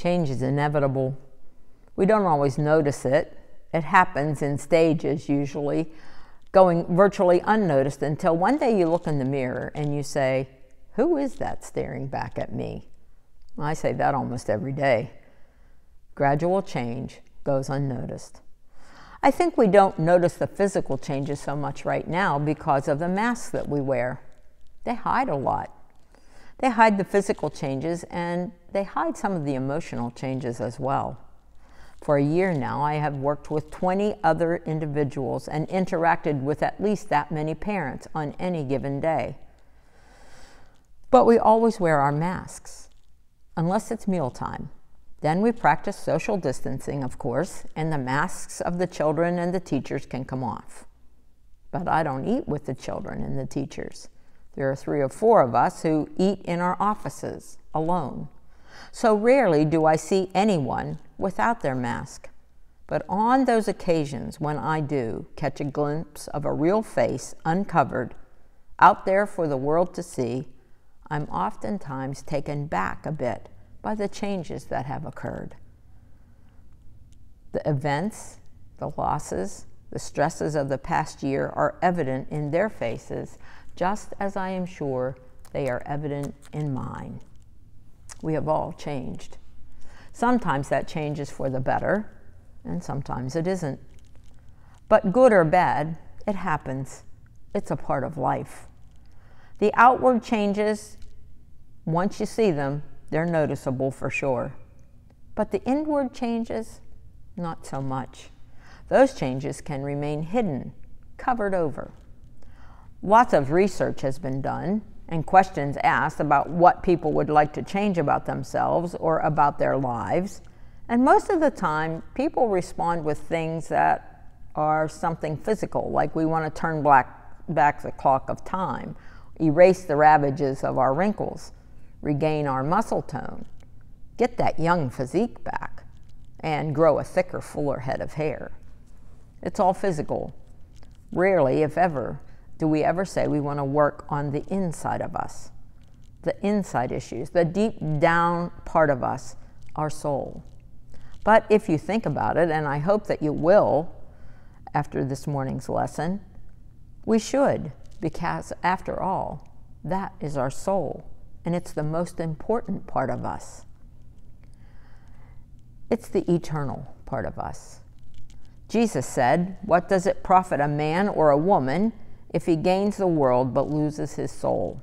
Change is inevitable. We don't always notice it. It happens in stages, usually, going virtually unnoticed until one day you look in the mirror and you say, Who is that staring back at me? I say that almost every day. Gradual change goes unnoticed. I think we don't notice the physical changes so much right now because of the masks that we wear. They hide a lot. They hide the physical changes and they hide some of the emotional changes as well. For a year now, I have worked with 20 other individuals and interacted with at least that many parents on any given day. But we always wear our masks, unless it's mealtime. Then we practice social distancing, of course, and the masks of the children and the teachers can come off. But I don't eat with the children and the teachers. There are three or four of us who eat in our offices alone. So rarely do I see anyone without their mask. But on those occasions when I do catch a glimpse of a real face uncovered out there for the world to see, I'm oftentimes taken back a bit by the changes that have occurred. The events, the losses, the stresses of the past year are evident in their faces, just as I am sure they are evident in mine. We have all changed. Sometimes that change is for the better, and sometimes it isn't. But good or bad, it happens. It's a part of life. The outward changes, once you see them, they're noticeable for sure. But the inward changes, not so much. Those changes can remain hidden, covered over. Lots of research has been done and questions asked about what people would like to change about themselves or about their lives. And most of the time, people respond with things that are something physical, like we want to turn black, back the clock of time, erase the ravages of our wrinkles, regain our muscle tone, get that young physique back, and grow a thicker, fuller head of hair. It's all physical. Rarely, if ever, do we ever say we want to work on the inside of us, the inside issues, the deep down part of us, our soul. But if you think about it, and I hope that you will after this morning's lesson, we should, because after all, that is our soul and it's the most important part of us. It's the eternal part of us. Jesus said, What does it profit a man or a woman if he gains the world but loses his soul?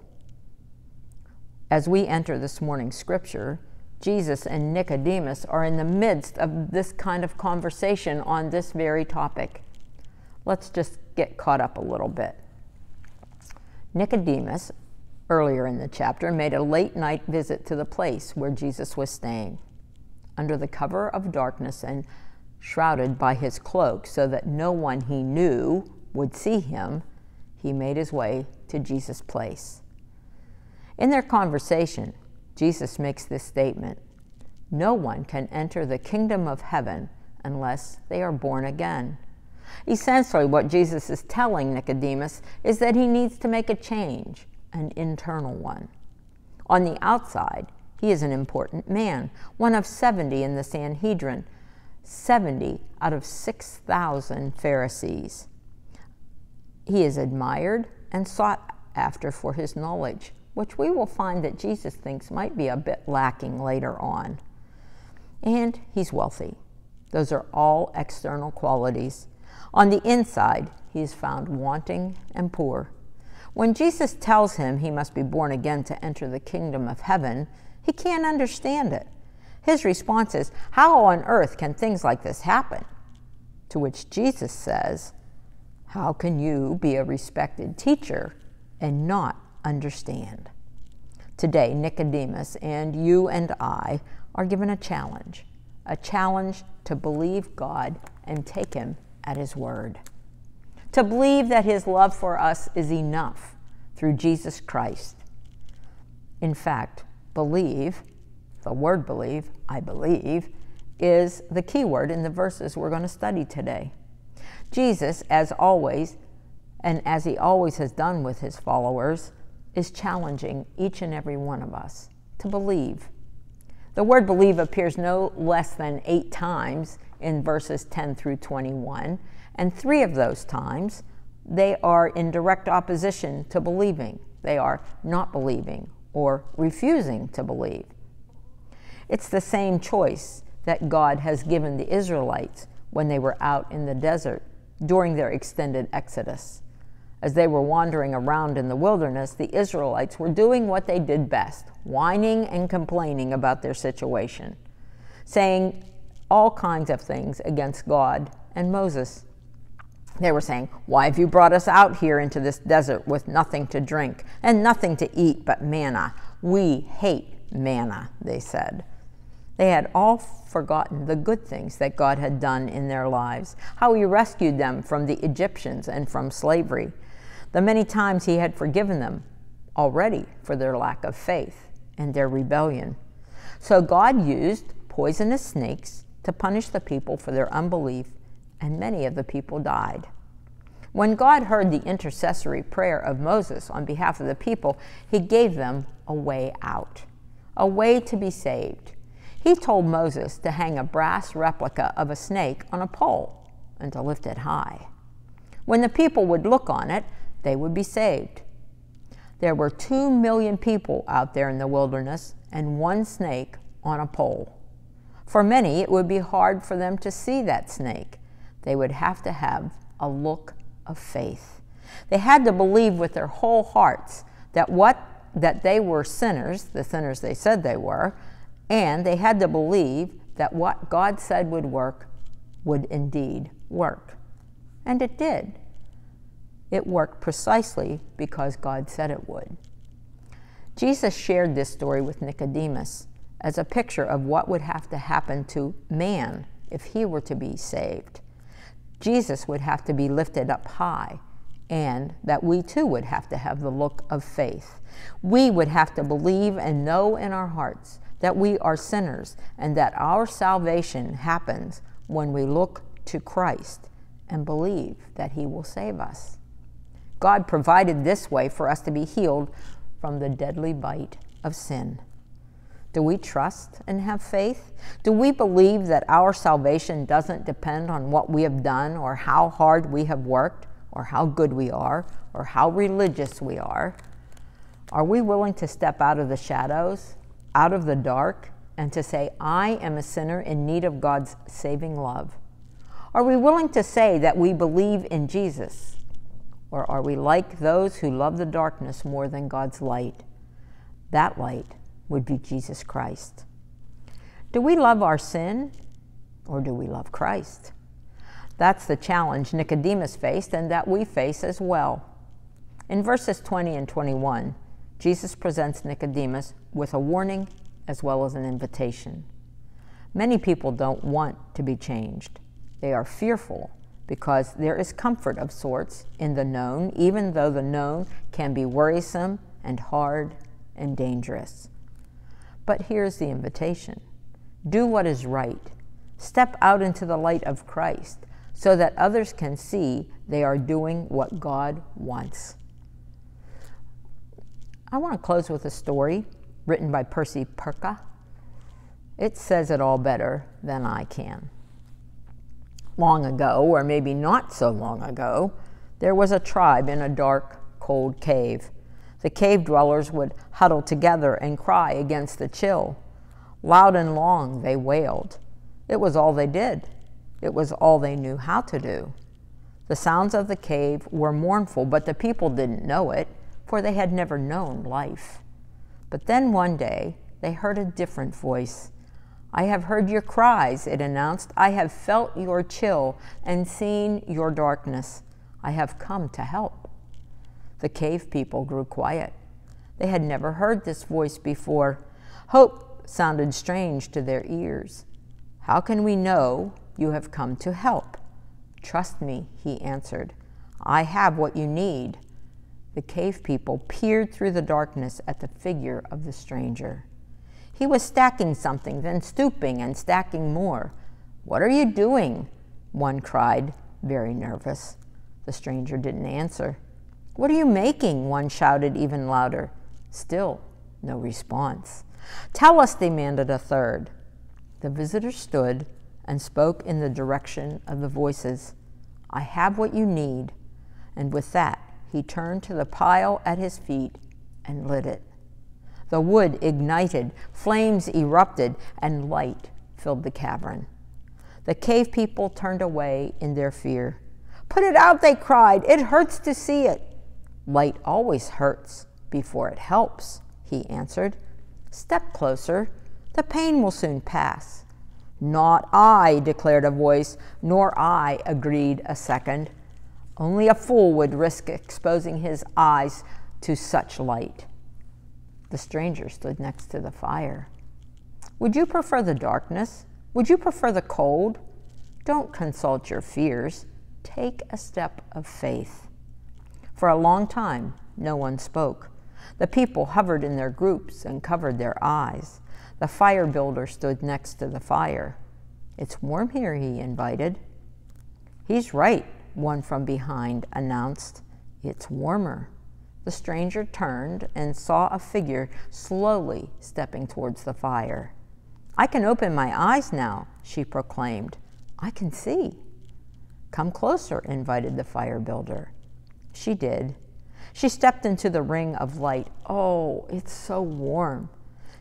As we enter this morning's scripture, Jesus and Nicodemus are in the midst of this kind of conversation on this very topic. Let's just get caught up a little bit. Nicodemus, earlier in the chapter, made a late night visit to the place where Jesus was staying. Under the cover of darkness and shrouded by his cloak so that no one he knew would see him, he made his way to Jesus' place. In their conversation, Jesus makes this statement No one can enter the kingdom of heaven unless they are born again. Essentially, what Jesus is telling Nicodemus is that he needs to make a change an internal one. On the outside, he is an important man, one of 70 in the Sanhedrin, 70 out of 6,000 Pharisees. He is admired and sought after for his knowledge, which we will find that Jesus thinks might be a bit lacking later on. And he's wealthy. Those are all external qualities. On the inside, he is found wanting and poor. When Jesus tells him he must be born again to enter the kingdom of heaven, he can't understand it. His response is, How on earth can things like this happen? To which Jesus says, How can you be a respected teacher and not understand? Today, Nicodemus and you and I are given a challenge a challenge to believe God and take Him at His word to believe that his love for us is enough through Jesus Christ. In fact, believe, the word believe, I believe, is the key word in the verses we're going to study today. Jesus, as always, and as he always has done with his followers, is challenging each and every one of us to believe. The word believe appears no less than eight times in verses 10 through 21, and three of those times they are in direct opposition to believing. They are not believing or refusing to believe. It's the same choice that God has given the Israelites when they were out in the desert during their extended exodus. As they were wandering around in the wilderness, the Israelites were doing what they did best whining and complaining about their situation, saying all kinds of things against God and Moses. They were saying, Why have you brought us out here into this desert with nothing to drink and nothing to eat but manna? We hate manna, they said. They had all forgotten the good things that God had done in their lives, how He rescued them from the Egyptians and from slavery, the many times He had forgiven them already for their lack of faith and their rebellion. So God used poisonous snakes to punish the people for their unbelief and many of the people died. When God heard the intercessory prayer of Moses on behalf of the people, he gave them a way out, a way to be saved. He told Moses to hang a brass replica of a snake on a pole and to lift it high. When the people would look on it, they would be saved. There were two million people out there in the wilderness and one snake on a pole. For many, it would be hard for them to see that snake they would have to have a look of faith. They had to believe with their whole hearts that what that they were sinners, the sinners they said they were, and they had to believe that what God said would work would indeed work. And it did. It worked precisely because God said it would. Jesus shared this story with Nicodemus as a picture of what would have to happen to man if he were to be saved. Jesus would have to be lifted up high, and that we too would have to have the look of faith. We would have to believe and know in our hearts that we are sinners and that our salvation happens when we look to Christ and believe that He will save us. God provided this way for us to be healed from the deadly bite of sin. Do we trust and have faith? Do we believe that our salvation doesn't depend on what we have done or how hard we have worked or how good we are or how religious we are? Are we willing to step out of the shadows, out of the dark, and to say, I am a sinner in need of God's saving love? Are we willing to say that we believe in Jesus? Or are we like those who love the darkness more than God's light? That light would be Jesus Christ. Do we love our sin or do we love Christ? That's the challenge Nicodemus faced and that we face as well. In verses 20 and 21, Jesus presents Nicodemus with a warning as well as an invitation. Many people don't want to be changed. They are fearful because there is comfort of sorts in the known, even though the known can be worrisome and hard and dangerous. But here's the invitation do what is right. Step out into the light of Christ so that others can see they are doing what God wants. I want to close with a story written by Percy Perka. It says it all better than I can. Long ago, or maybe not so long ago, there was a tribe in a dark, cold cave. The cave dwellers would huddle together and cry against the chill. Loud and long they wailed. It was all they did. It was all they knew how to do. The sounds of the cave were mournful, but the people didn't know it, for they had never known life. But then one day they heard a different voice. I have heard your cries, it announced. I have felt your chill and seen your darkness. I have come to help. The cave people grew quiet. They had never heard this voice before. Hope sounded strange to their ears. How can we know you have come to help? Trust me, he answered. I have what you need. The cave people peered through the darkness at the figure of the stranger. He was stacking something, then stooping and stacking more. What are you doing? One cried, very nervous. The stranger didn't answer. What are you making? One shouted even louder. Still, no response. Tell us, demanded a third. The visitor stood and spoke in the direction of the voices. I have what you need. And with that, he turned to the pile at his feet and lit it. The wood ignited, flames erupted, and light filled the cavern. The cave people turned away in their fear. Put it out, they cried. It hurts to see it. Light always hurts before it helps, he answered. Step closer. The pain will soon pass. Not I, declared a voice, nor I, agreed a second. Only a fool would risk exposing his eyes to such light. The stranger stood next to the fire. Would you prefer the darkness? Would you prefer the cold? Don't consult your fears. Take a step of faith. For a long time, no one spoke. The people hovered in their groups and covered their eyes. The fire builder stood next to the fire. It's warm here, he invited. He's right, one from behind announced. It's warmer. The stranger turned and saw a figure slowly stepping towards the fire. I can open my eyes now, she proclaimed. I can see. Come closer, invited the fire builder. She did. She stepped into the ring of light. Oh, it's so warm.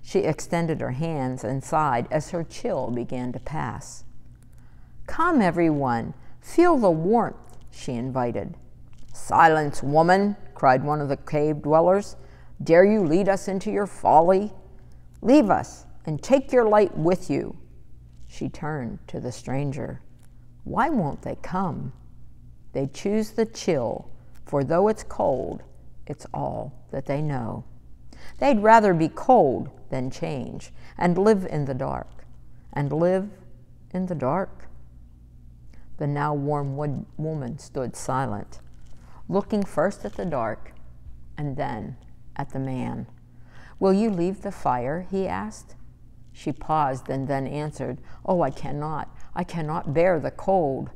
She extended her hands and sighed as her chill began to pass. Come, everyone, feel the warmth, she invited. Silence, woman, cried one of the cave dwellers. Dare you lead us into your folly? Leave us and take your light with you. She turned to the stranger. Why won't they come? They choose the chill, for though it's cold, it's all that they know. They'd rather be cold than change and live in the dark. And live in the dark? The now warm wood woman stood silent, looking first at the dark and then at the man. Will you leave the fire? he asked. She paused and then answered, Oh, I cannot. I cannot bear the cold.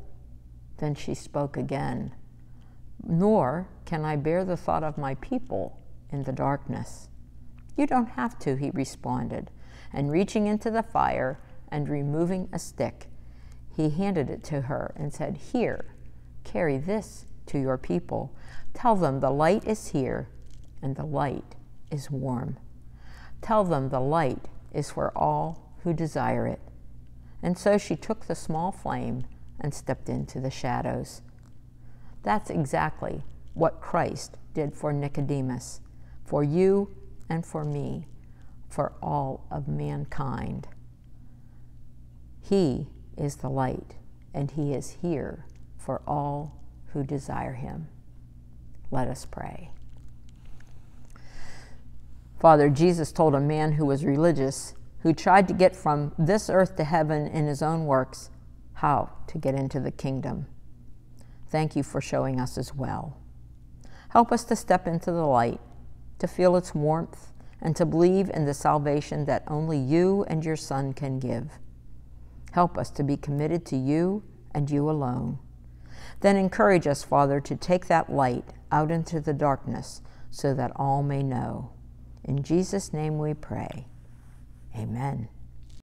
Then she spoke again, Nor can I bear the thought of my people in the darkness. You don't have to, he responded, and reaching into the fire and removing a stick, he handed it to her and said, Here, carry this to your people. Tell them the light is here and the light is warm. Tell them the light is for all who desire it. And so she took the small flame and stepped into the shadows. That's exactly what Christ did for Nicodemus, for you and for me, for all of mankind. He is the light, and He is here for all who desire Him. Let us pray. Father, Jesus told a man who was religious, who tried to get from this earth to heaven in his own works, how to get into the kingdom. Thank you for showing us as well. Help us to step into the light to feel its warmth, and to believe in the salvation that only you and your Son can give. Help us to be committed to you and you alone. Then encourage us, Father, to take that light out into the darkness so that all may know. In Jesus' name we pray. Amen.